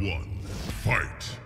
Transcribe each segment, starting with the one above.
one, fight!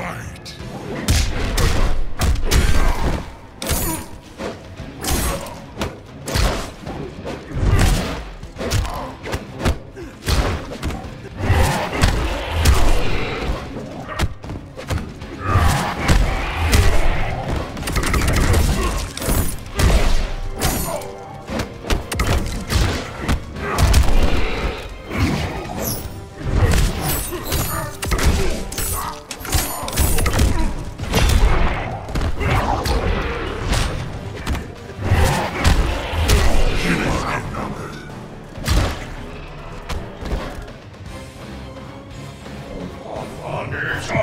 Fight! Wins.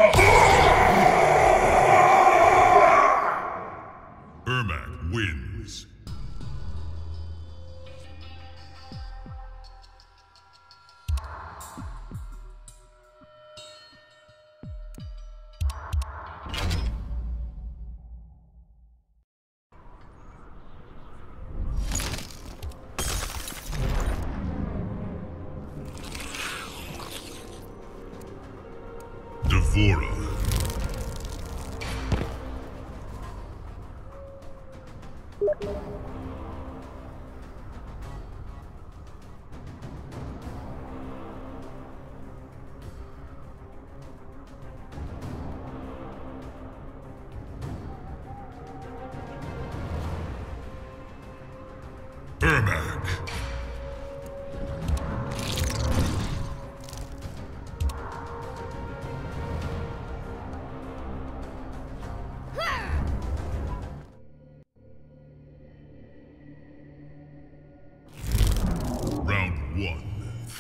D'Vorah.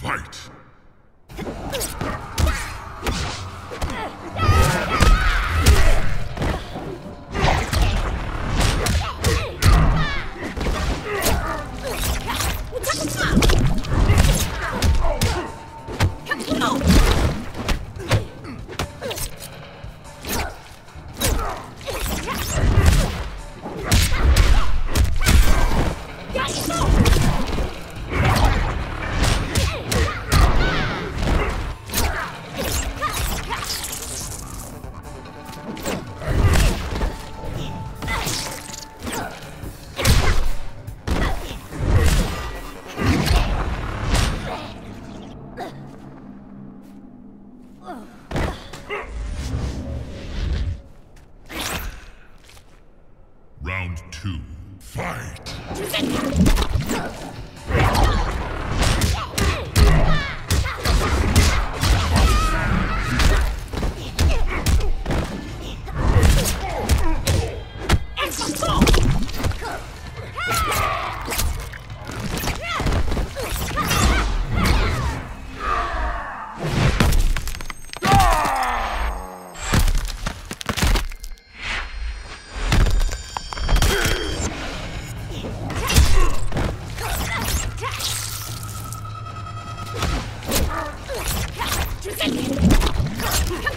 Fight! Round two, fight!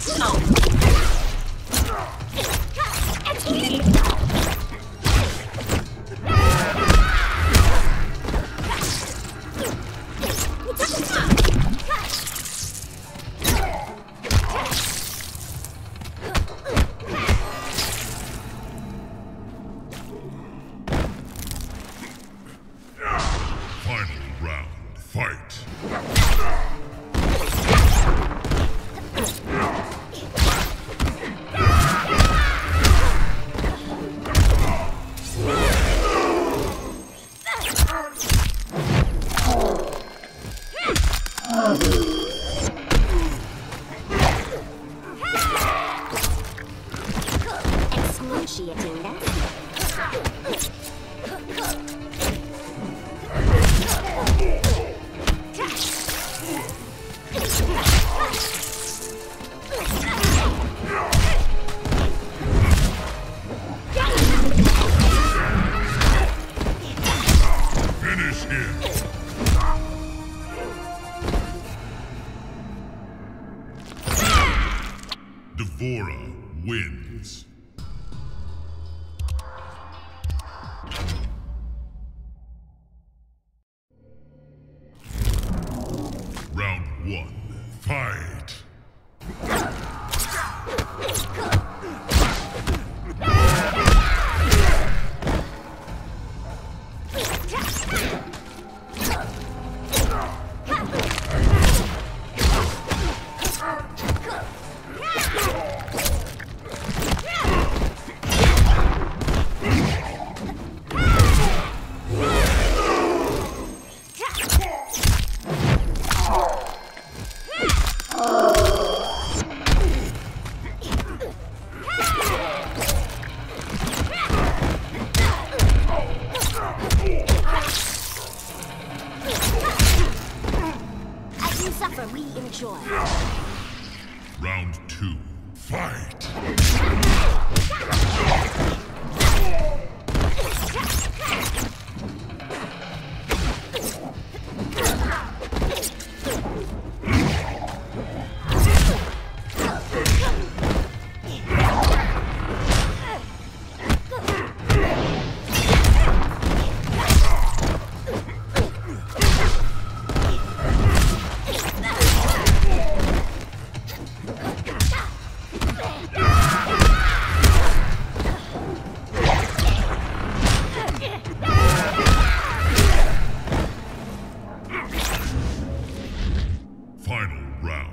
Oh. D'Vorah wins. Final round.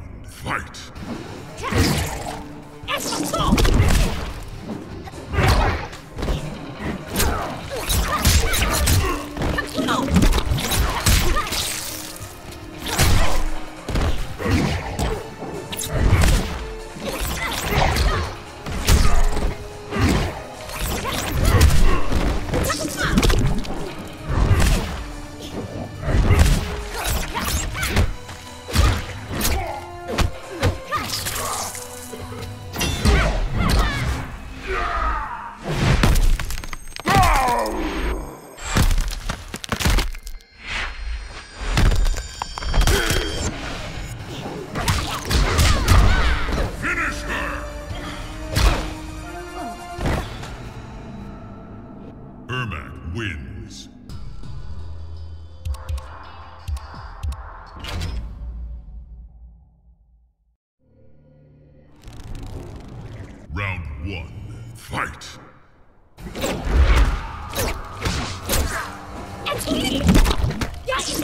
one, fight! Yes,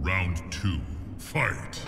Round two, fight!